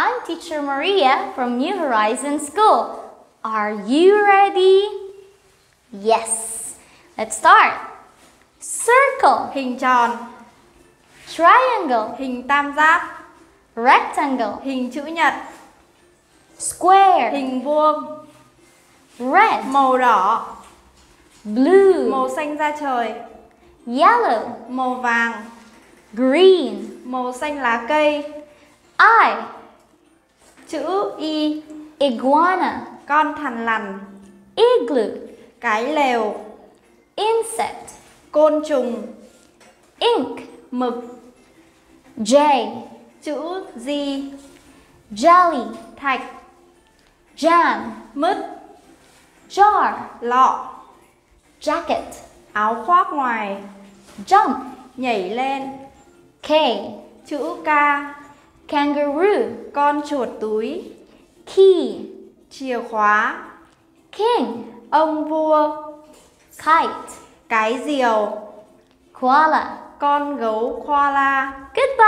I'm teacher Maria from New Horizons School. Are you ready? Yes. Let's start. Circle, Hình tròn, triangle, hình tam giác, rectangle, hình chữ nhật, square, hình vuông, red, màu đỏ, blue, màu xanh da trời, yellow, màu vàng, green, màu xanh lá cây, I, iguana, con thằn lằn, igloo, cái lều, insect, côn trùng, ink, mực, J, chữ G, jelly, thạch, jam, mứt, jar, lọ, jacket, áo khoác ngoài, jump, nhảy lên, K, chữ K, kangaroo, con chuột túi, key, chìa khóa, king, ông vua, kite, cái diều, koala. con gấu koala. Goodbye!